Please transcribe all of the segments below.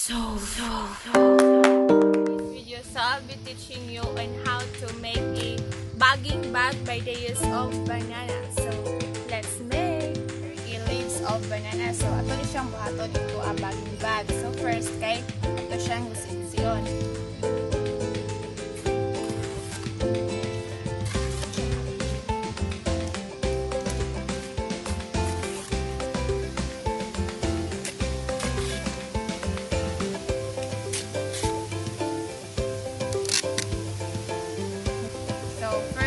So, so, so. this video, so I'll be teaching you on how to make a bagging bag by the use of banana. So, let's make a leaves of banana. So, ato ni siyang buhaton ito ang bagging bag.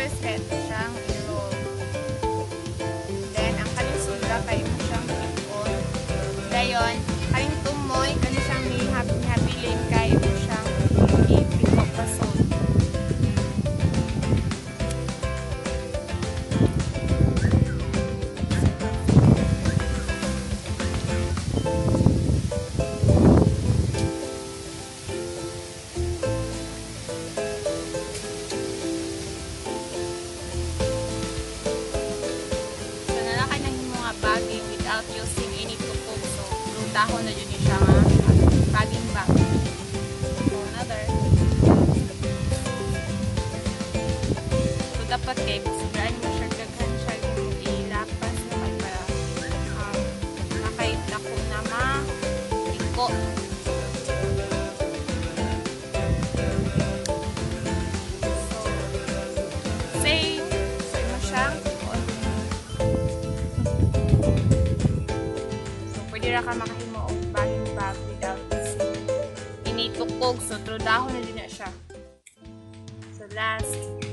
First, kaya ito siyang rutahon na yun siya nga bagging bag. So, another. So, dapat kay So, pwede ra ka makahimo og bagging bag without any tukog. So, through na din na siya. So, last.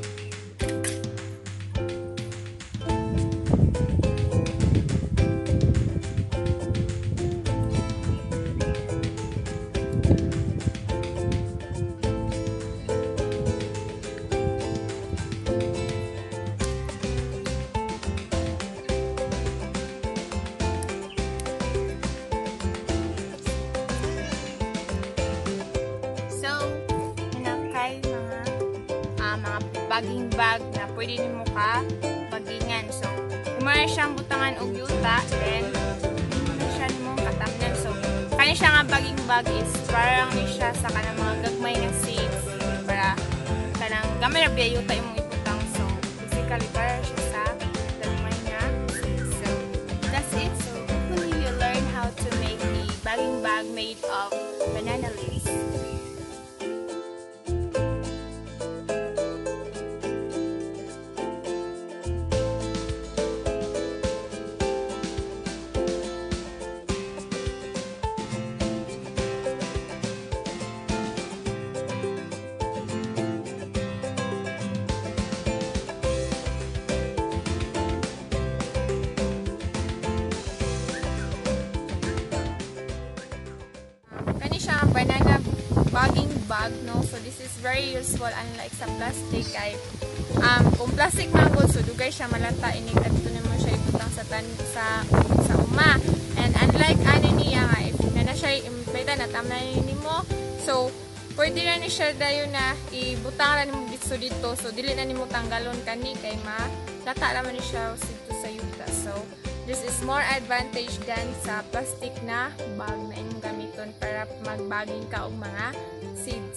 Ah, mga bagging bag na pwede nimo ka bagingan. So, mayroon siyang butangan og yuta, then siya nimo katamnan. So, kani siya nga bagging bag is parang ni siya sa kanang mga gagmay nga seeds para kanang gamay ra yuta imong ibutang. So, basically para siya sa gagmay nga. So, that's it. So, hopefully you learn how to make the bagging bag made of banana leaves. Banana bagging bag, no? So, this is very useful unlike sa plastic kay um, kung plastic man so dugay siya malata inig at ito naman siya ibutang sa tan sa sa uma. And unlike ano niya nga, if na na siya impeta na tam na nimo, so pwede na ni siya dayon na ibutang ra nimo dito dito. So, dili na nimo tanggalon kani kay ma lata naman ni siya dito sa yuta. So, This is more advantage than sa plastic na bag na gamiton para magbaging ka og mga seeds.